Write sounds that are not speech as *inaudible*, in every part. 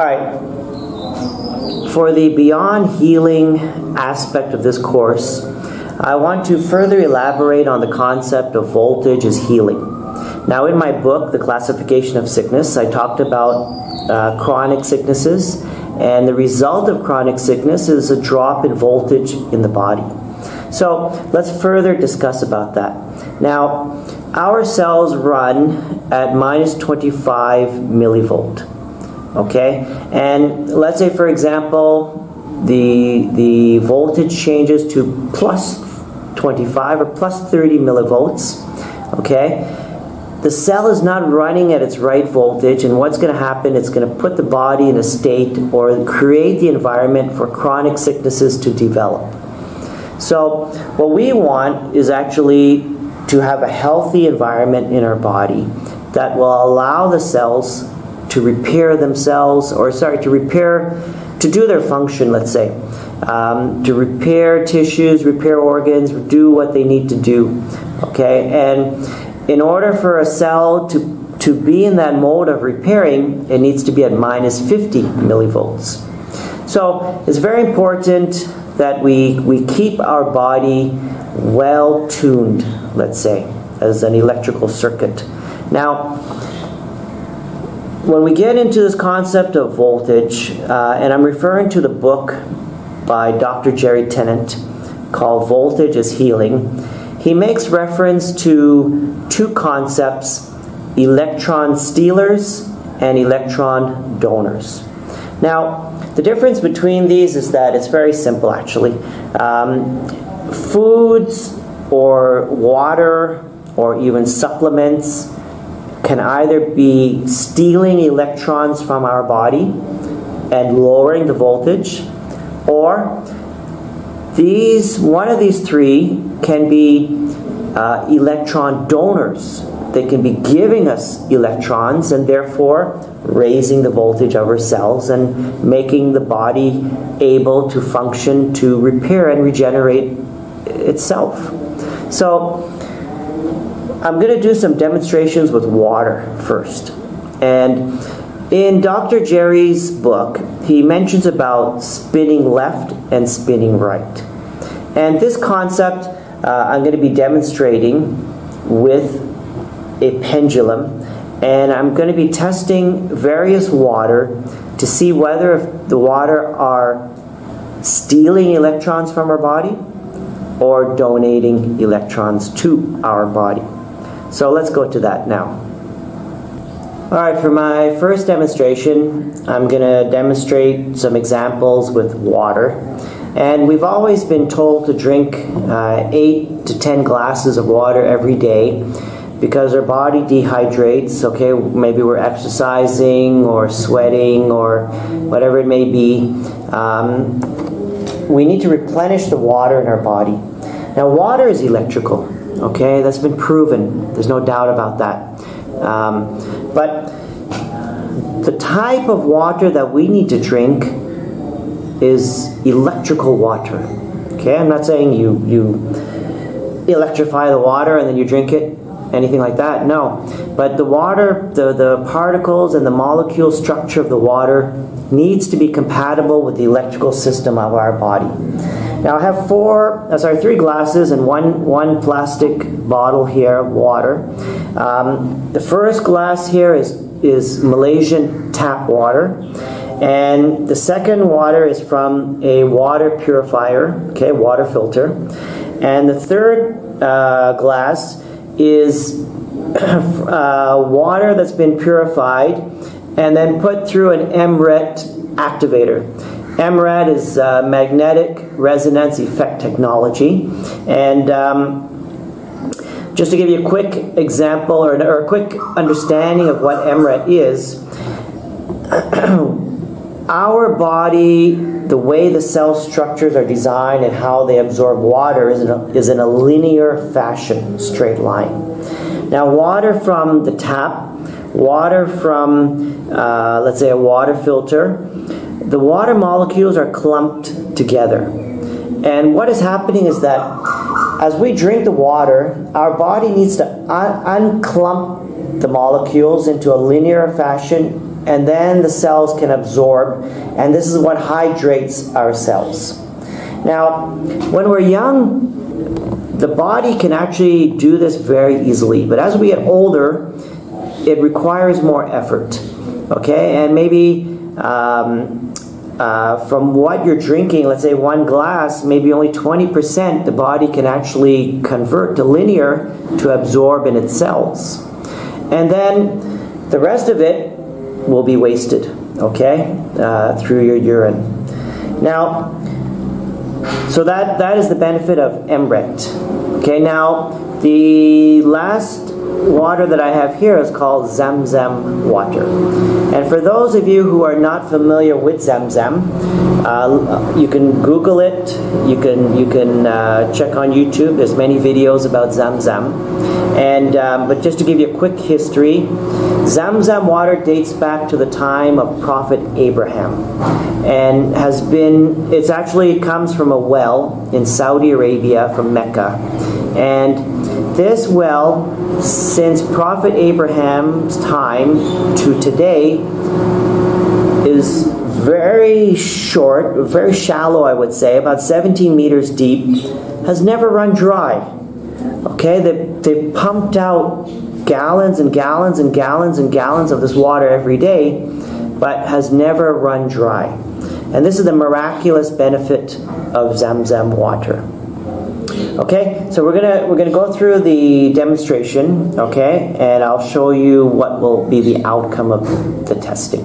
All right. For the beyond healing aspect of this course, I want to further elaborate on the concept of voltage as healing. Now, in my book, The Classification of Sickness, I talked about uh, chronic sicknesses, and the result of chronic sickness is a drop in voltage in the body. So, let's further discuss about that. Now, our cells run at minus 25 millivolt. Okay? And let's say, for example, the, the voltage changes to plus 25 or plus 30 millivolts. Okay? The cell is not running at its right voltage, and what's going to happen? It's going to put the body in a state or create the environment for chronic sicknesses to develop. So, what we want is actually to have a healthy environment in our body that will allow the cells to repair themselves, or sorry, to repair, to do their function, let's say, um, to repair tissues, repair organs, do what they need to do. Okay, and in order for a cell to to be in that mode of repairing, it needs to be at minus 50 millivolts. So it's very important that we, we keep our body well tuned, let's say, as an electrical circuit. Now, when we get into this concept of voltage, uh, and I'm referring to the book by Dr. Jerry Tennant called Voltage is Healing, he makes reference to two concepts electron stealers and electron donors. Now, the difference between these is that it's very simple actually. Um, foods or water or even supplements can either be stealing electrons from our body and lowering the voltage, or these one of these three can be uh, electron donors. They can be giving us electrons and therefore raising the voltage of our cells and making the body able to function to repair and regenerate itself. So I'm going to do some demonstrations with water first. And in Dr. Jerry's book, he mentions about spinning left and spinning right. And this concept uh, I'm going to be demonstrating with a pendulum. And I'm going to be testing various water to see whether the water are stealing electrons from our body or donating electrons to our body. So let's go to that now. Alright, for my first demonstration, I'm going to demonstrate some examples with water. And we've always been told to drink uh, 8 to 10 glasses of water every day because our body dehydrates, okay? Maybe we're exercising or sweating or whatever it may be. Um, we need to replenish the water in our body. Now, water is electrical. Okay, that's been proven. There's no doubt about that. Um, but the type of water that we need to drink is electrical water. Okay, I'm not saying you you electrify the water and then you drink it, anything like that. No, but the water, the the particles and the molecule structure of the water needs to be compatible with the electrical system of our body. Now I have four, uh, sorry, three glasses and one, one plastic bottle here of water. Um, the first glass here is, is Malaysian tap water. And the second water is from a water purifier, okay, water filter. And the third uh, glass is *coughs* uh, water that's been purified and then put through an MRET activator. MRET is uh, magnetic resonance effect technology. And um, just to give you a quick example or, or a quick understanding of what MRET is, *coughs* our body, the way the cell structures are designed and how they absorb water is in a, is in a linear fashion, straight line. Now, water from the tap, water from, uh, let's say, a water filter, the water molecules are clumped together. And what is happening is that as we drink the water, our body needs to un unclump the molecules into a linear fashion and then the cells can absorb, and this is what hydrates our cells. Now, when we're young, the body can actually do this very easily, but as we get older, it requires more effort. Okay, and maybe um, uh, from what you're drinking, let's say one glass, maybe only 20% the body can actually convert to linear to absorb in its cells. And then the rest of it will be wasted, okay, uh, through your urine. Now, so that, that is the benefit of MRET. Okay, now the last water that I have here is called Zamzam water. And for those of you who are not familiar with Zamzam, uh, you can Google it. You can you can uh, check on YouTube. There's many videos about Zamzam. And um, but just to give you a quick history, Zamzam water dates back to the time of Prophet Abraham, and has been. It's actually comes from a well in Saudi Arabia from Mecca, and this well, since Prophet Abraham's time to today, is very short, very shallow, I would say, about 17 meters deep, has never run dry. Okay, they, they've pumped out gallons and gallons and gallons and gallons of this water every day, but has never run dry. And this is the miraculous benefit of Zamzam water. Okay, so we're gonna we're gonna go through the demonstration, okay, and I'll show you what will be the outcome of the testing.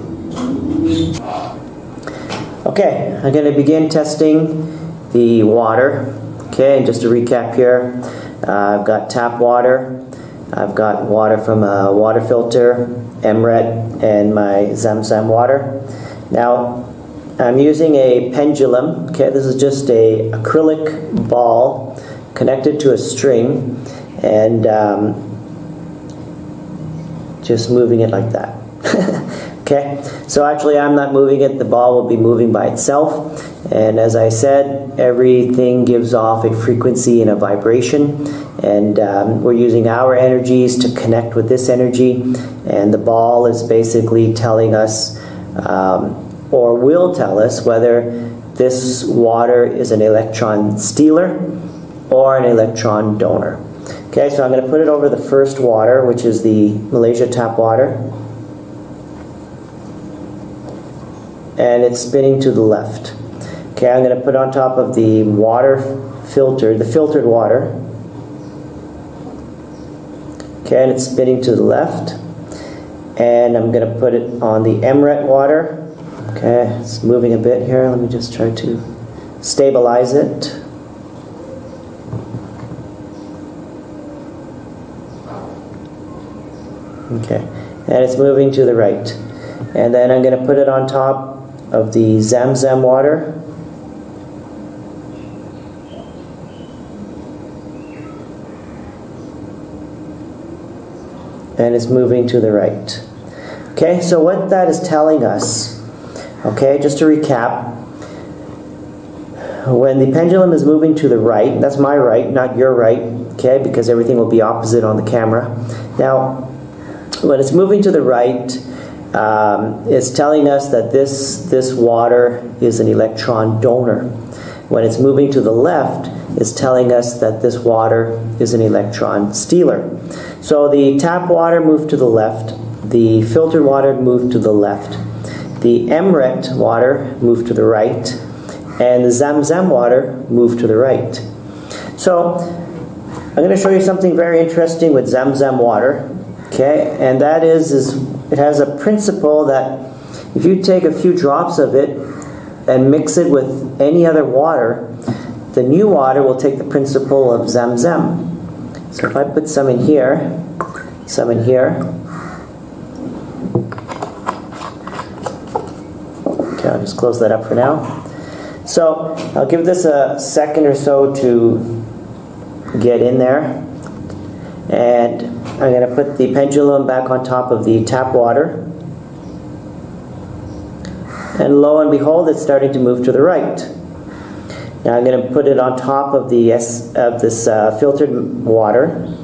Okay, I'm gonna begin testing the water. Okay, and just to recap here, uh, I've got tap water, I've got water from a water filter, MRET, and my Zamzam water. Now, I'm using a pendulum. Okay, this is just a acrylic ball connected to a string and um, just moving it like that. *laughs* okay, so actually I'm not moving it, the ball will be moving by itself. And as I said, everything gives off a frequency and a vibration. And um, we're using our energies to connect with this energy. And the ball is basically telling us, um, or will tell us, whether this water is an electron stealer or an electron donor. Okay, so I'm going to put it over the first water, which is the Malaysia tap water. And it's spinning to the left. Okay, I'm going to put on top of the water filter, the filtered water. Okay, and it's spinning to the left. And I'm going to put it on the MRET water. Okay, it's moving a bit here. Let me just try to stabilize it. Okay, and it's moving to the right. And then I'm going to put it on top of the Zamzam water. And it's moving to the right. Okay, so what that is telling us, okay, just to recap, when the pendulum is moving to the right, that's my right, not your right, okay, because everything will be opposite on the camera. Now, when it's moving to the right, um, it's telling us that this, this water is an electron donor. When it's moving to the left, it's telling us that this water is an electron stealer. So the tap water moved to the left, the filtered water moved to the left, the MRET water moved to the right, and the Zamzam water moved to the right. So I'm going to show you something very interesting with Zamzam water. Okay, and that is, is it has a principle that if you take a few drops of it and mix it with any other water, the new water will take the principle of Zamzam. So if I put some in here, some in here, okay, I'll just close that up for now. So I'll give this a second or so to get in there. And I'm going to put the pendulum back on top of the tap water. And lo and behold, it's starting to move to the right. Now I'm going to put it on top of, the, of this uh, filtered water.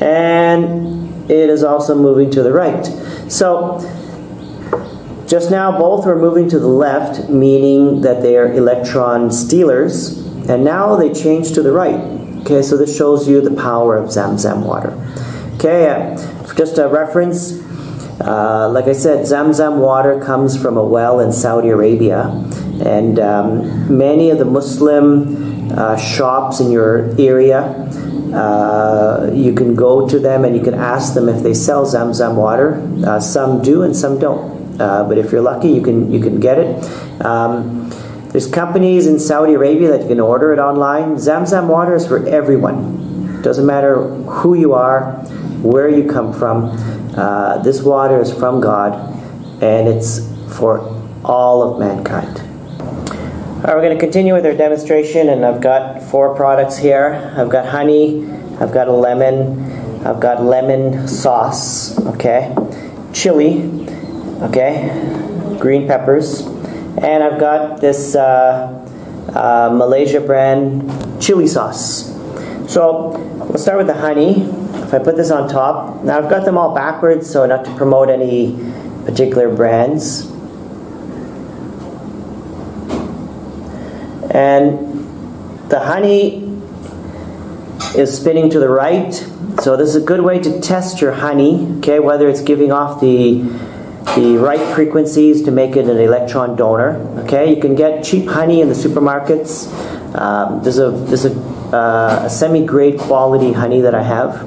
And it is also moving to the right. So just now both were moving to the left, meaning that they are electron stealers, and now they change to the right. Okay, so this shows you the power of Zamzam water. Okay, uh, just a reference, uh, like I said, Zamzam water comes from a well in Saudi Arabia, and um, many of the Muslim uh, shops in your area, uh, you can go to them and you can ask them if they sell Zamzam water. Uh, some do and some don't, uh, but if you're lucky, you can you can get it. Um, there's companies in Saudi Arabia that you can order it online. Zamzam water is for everyone. Doesn't matter who you are, where you come from. Uh, this water is from God, and it's for all of mankind. All right, we're going to continue with our demonstration, and I've got four products here. I've got honey, I've got a lemon, I've got lemon sauce, okay, chili, okay, green peppers, and I've got this uh, uh, Malaysia brand chili sauce. So we'll start with the honey. If I put this on top, now I've got them all backwards so not to promote any particular brands. And the honey is spinning to the right. So this is a good way to test your honey, okay, whether it's giving off the the right frequencies to make it an electron donor. Okay, you can get cheap honey in the supermarkets. Um, there's a a, uh, a semi-grade quality honey that I have.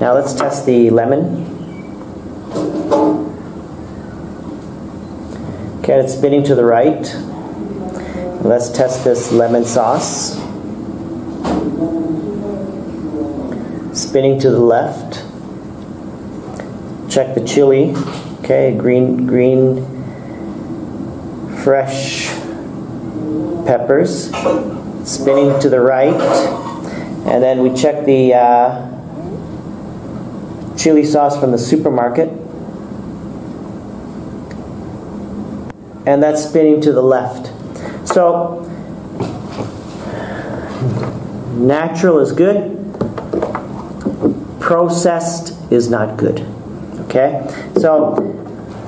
Now let's test the lemon. Okay, it's spinning to the right. Let's test this lemon sauce. Spinning to the left. Check the chili. Okay, green, green, fresh peppers. Spinning to the right. And then we check the uh, chili sauce from the supermarket. And that's spinning to the left. So, natural is good, processed is not good. Okay? So,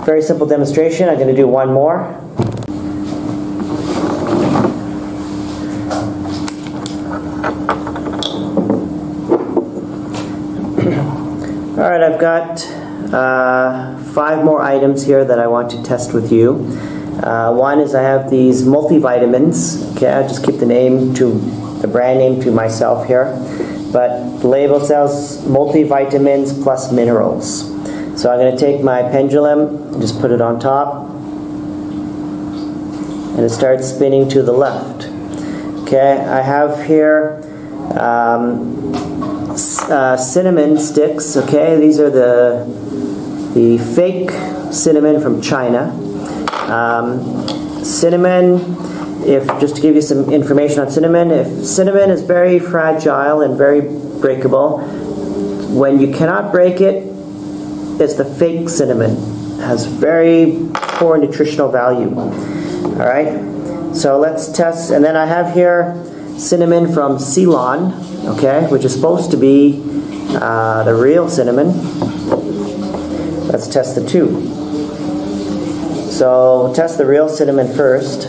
very simple demonstration. I'm going to do one more. *clears throat* All right, I've got uh, five more items here that I want to test with you. Uh, one is I have these multivitamins. Okay, I'll just keep the name to the brand name to myself here. But the label says multivitamins plus minerals. So I'm going to take my pendulum, just put it on top, and it starts spinning to the left. Okay, I have here um, uh, cinnamon sticks. Okay, these are the the fake cinnamon from China. Um, cinnamon, if just to give you some information on cinnamon, if cinnamon is very fragile and very breakable, when you cannot break it, the fake cinnamon. Has very poor nutritional value. All right. So let's test, and then I have here cinnamon from Ceylon, okay, which is supposed to be uh, the real cinnamon. Let's test the two. So test the real cinnamon first.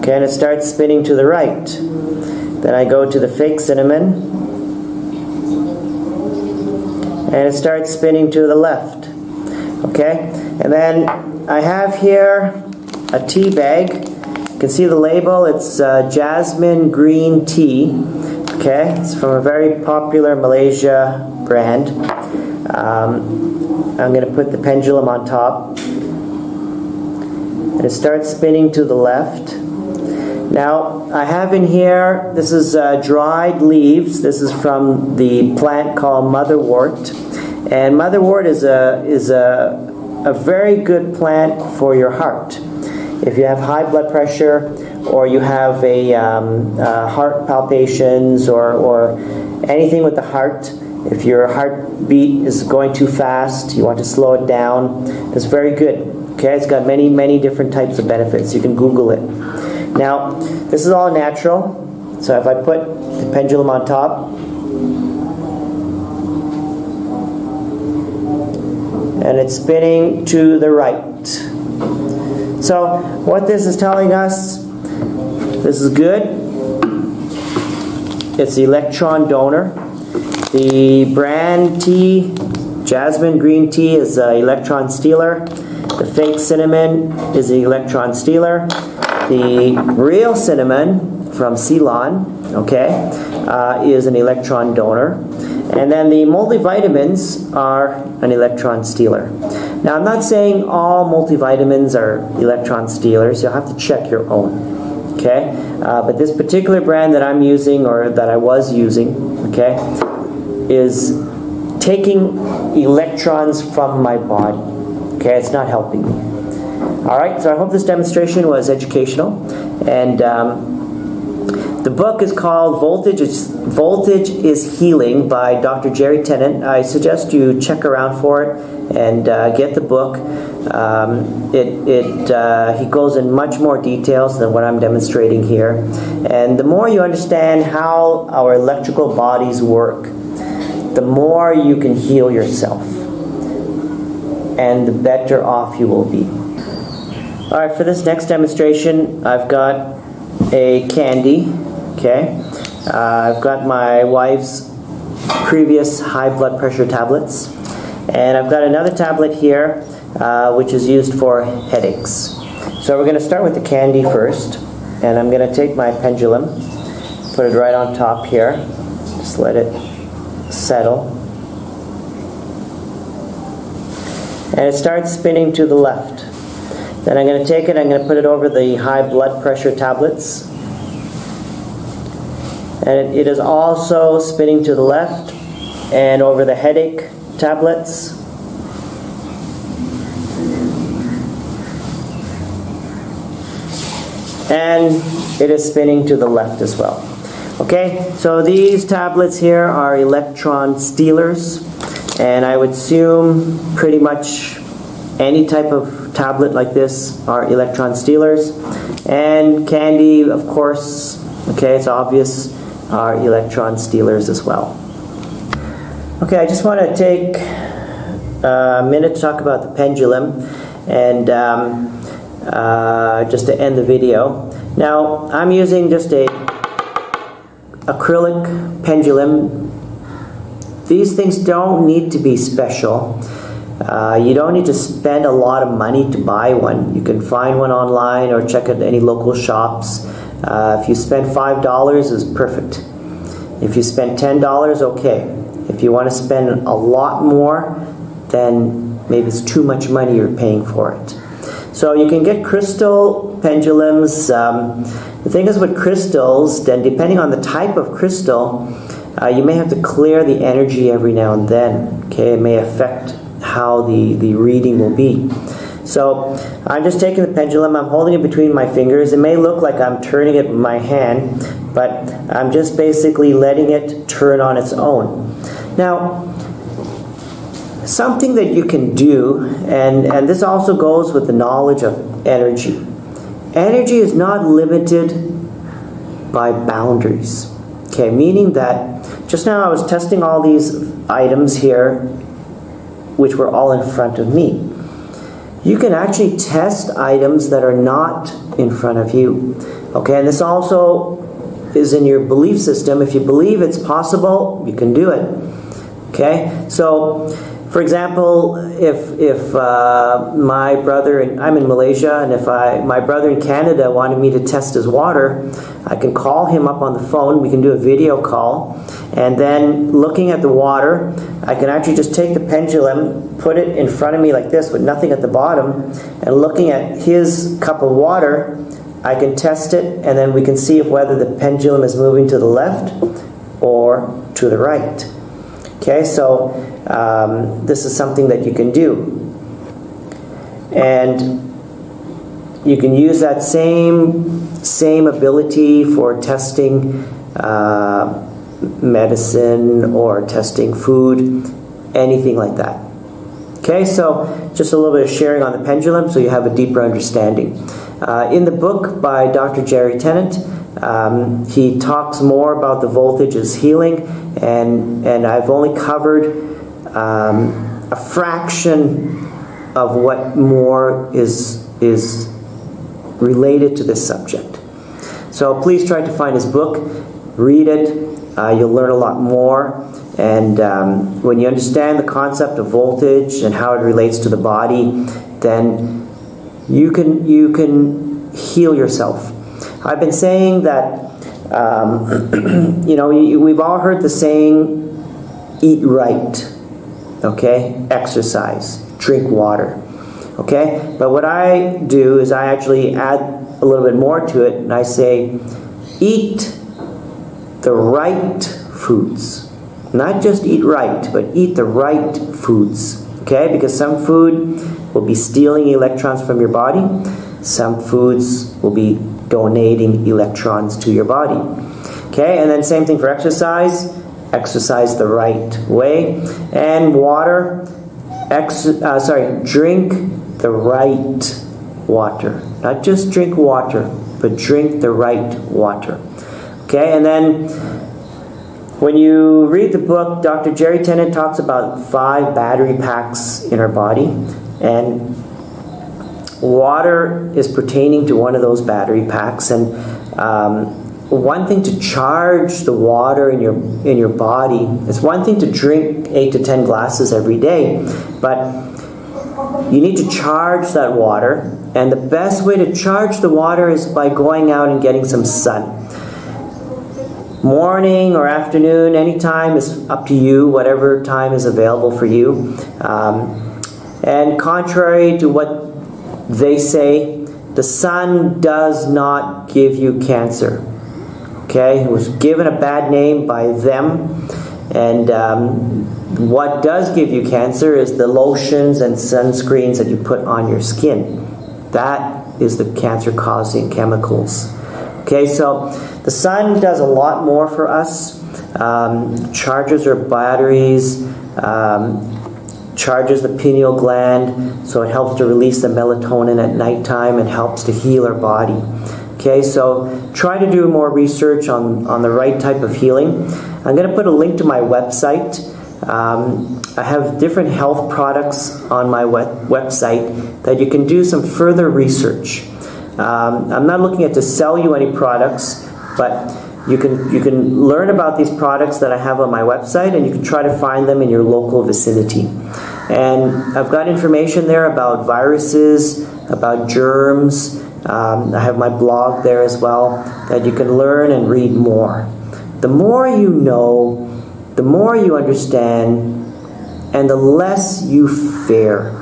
Okay, and it starts spinning to the right. Then I go to the fake cinnamon. And it starts spinning to the left. Okay, and then I have here a tea bag. You can see the label, it's uh, jasmine green tea. Okay, it's from a very popular Malaysia brand. Um, I'm going to put the pendulum on top. And it starts spinning to the left. Now, I have in here, this is uh, dried leaves. This is from the plant called motherwort. And motherwort is a, is a, a very good plant for your heart. If you have high blood pressure or you have a um, uh, heart palpitations or, or anything with the heart, if your heartbeat is going too fast, you want to slow it down, it's very good. Okay, it's got many, many different types of benefits. You can Google it. Now, this is all natural. So if I put the pendulum on top, and it's spinning to the right. So what this is telling us, this is good. It's the electron donor. The brand tea, jasmine green tea is an electron stealer. The fake cinnamon is the electron stealer. The real cinnamon from Ceylon, okay, uh, is an electron donor. And then the multivitamins are an electron stealer. Now, I'm not saying all multivitamins are electron stealers. You'll have to check your own, okay? Uh, but this particular brand that I'm using or that I was using, okay, is taking electrons from my body. Okay, it's not helping me. All right, so I hope this demonstration was educational. And um, the book is called Voltage is, Voltage is Healing by Dr. Jerry Tennant. I suggest you check around for it and uh, get the book. Um, it, it, uh, he goes in much more details than what I'm demonstrating here. And the more you understand how our electrical bodies work, the more you can heal yourself and the better off you will be. Alright, for this next demonstration, I've got a candy, okay? Uh, I've got my wife's previous high blood pressure tablets, and I've got another tablet here, uh, which is used for headaches. So we're going to start with the candy first, and I'm going to take my pendulum, put it right on top here, just let it settle. and it starts spinning to the left. Then I'm going to take it, I'm going to put it over the high blood pressure tablets. And it is also spinning to the left and over the headache tablets. And it is spinning to the left as well. Okay, so these tablets here are electron stealers. And I would assume pretty much any type of tablet like this are electron stealers. And candy, of course, okay, it's obvious, are electron stealers as well. Okay, I just want to take a minute to talk about the pendulum and um, uh, just to end the video. Now, I'm using just a acrylic pendulum these things don't need to be special. Uh, you don't need to spend a lot of money to buy one. You can find one online or check at any local shops. Uh, if you spend $5 is perfect. If you spend $10, okay. If you want to spend a lot more, then maybe it's too much money you're paying for it. So you can get crystal pendulums. Um, the thing is with crystals, then depending on the type of crystal, uh, you may have to clear the energy every now and then. Okay, it may affect how the, the reading will be. So I'm just taking the pendulum, I'm holding it between my fingers. It may look like I'm turning it with my hand, but I'm just basically letting it turn on its own. Now, something that you can do, and, and this also goes with the knowledge of energy. Energy is not limited by boundaries. Okay, meaning that just now I was testing all these items here, which were all in front of me. You can actually test items that are not in front of you. Okay, and this also is in your belief system. If you believe it's possible, you can do it. Okay, so for example, if if uh, my brother and I'm in Malaysia, and if I my brother in Canada wanted me to test his water, I can call him up on the phone. We can do a video call, and then looking at the water, I can actually just take the pendulum, put it in front of me like this with nothing at the bottom, and looking at his cup of water, I can test it, and then we can see if whether the pendulum is moving to the left or to the right. Okay, so um, this is something that you can do. And you can use that same same ability for testing uh, medicine or testing food, anything like that. Okay. So just a little bit of sharing on the pendulum so you have a deeper understanding. Uh, in the book by Dr. Jerry Tennant, um, he talks more about the voltage as healing, and, and I've only covered um, a fraction of what more is, is related to this subject. So please try to find his book, read it, uh, you'll learn a lot more. And um, when you understand the concept of voltage and how it relates to the body, then you can, you can heal yourself. I've been saying that, um, *clears throat* you know, we've all heard the saying, eat right, okay? Exercise, drink water, okay? But what I do is I actually add a little bit more to it and I say, eat the right foods. Not just eat right, but eat the right foods. Okay? Because some food will be stealing electrons from your body, some foods will be donating electrons to your body. Okay? And then same thing for exercise. Exercise the right way. And water, ex- uh, sorry, drink the right water. Not just drink water, but drink the right water. Okay? And then when you read the book, Dr. Jerry Tennant talks about five battery packs in our body, and water is pertaining to one of those battery packs. And um, one thing to charge the water in your in your body. It's one thing to drink eight to ten glasses every day, but you need to charge that water. And the best way to charge the water is by going out and getting some sun morning or afternoon, anytime is up to you, whatever time is available for you. Um, and contrary to what they say, the sun does not give you cancer. Okay, it was given a bad name by them. And um, what does give you cancer is the lotions and sunscreens that you put on your skin. That is the cancer causing chemicals. Okay, so the sun does a lot more for us. Um, charges our batteries, um, charges the pineal gland, so it helps to release the melatonin at nighttime and helps to heal our body. Okay, so try to do more research on, on the right type of healing. I'm going to put a link to my website. Um, I have different health products on my web- website that you can do some further research. Um, I'm not looking at to sell you any products, but you can you can learn about these products that I have on my website, and you can try to find them in your local vicinity. And I've got information there about viruses, about germs. Um, I have my blog there as well that you can learn and read more. The more you know, the more you understand, and the less you fear.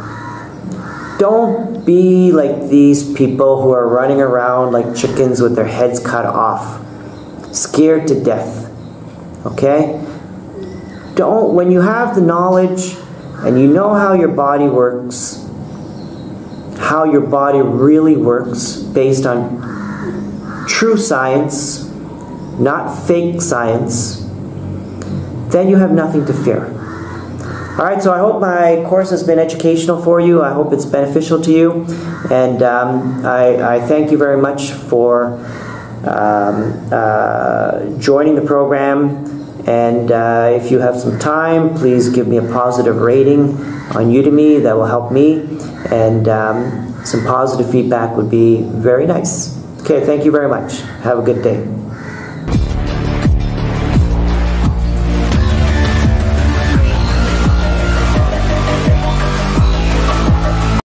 Don't be like these people who are running around like chickens with their heads cut off, scared to death. Okay? Don't, when you have the knowledge and you know how your body works, how your body really works based on true science, not fake science, then you have nothing to fear. All right, so I hope my course has been educational for you. I hope it's beneficial to you. And um, I, I, thank you very much for um, uh, joining the program. And uh, if you have some time, please give me a positive rating on Udemy. That will help me. And um, some positive feedback would be very nice. Okay, thank you very much. Have a good day.